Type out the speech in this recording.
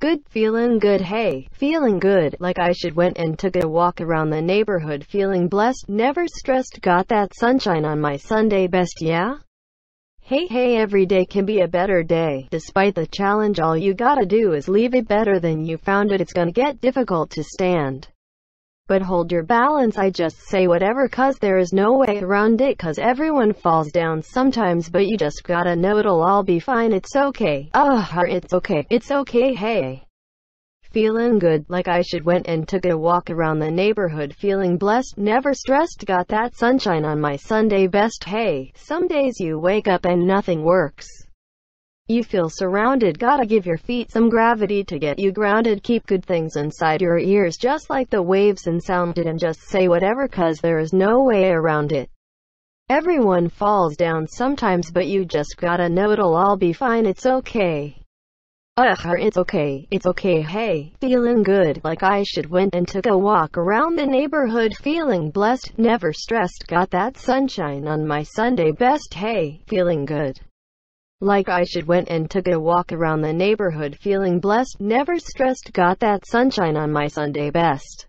Good feeling good hey, feeling good, like I should went and took a walk around the neighborhood feeling blessed, never stressed, got that sunshine on my Sunday best yeah? Hey hey every day can be a better day, despite the challenge all you gotta do is leave it better than you found it it's gonna get difficult to stand. But hold your balance I just say whatever cause there is no way around it cause everyone falls down sometimes but you just gotta know it'll all be fine it's okay. Ah, it's okay, it's okay hey. Feeling good, like I should went and took a walk around the neighborhood feeling blessed, never stressed, got that sunshine on my Sunday best hey. Some days you wake up and nothing works. You feel surrounded, gotta give your feet some gravity to get you grounded, keep good things inside your ears just like the waves and sound it and just say whatever cause there is no way around it. Everyone falls down sometimes but you just gotta know it'll all be fine, it's okay. Ugh, it's okay, it's okay, hey, feeling good, like I should went and took a walk around the neighborhood feeling blessed, never stressed, got that sunshine on my Sunday best, hey, feeling good. Like I should went and took a walk around the neighborhood feeling blessed, never stressed, got that sunshine on my Sunday best.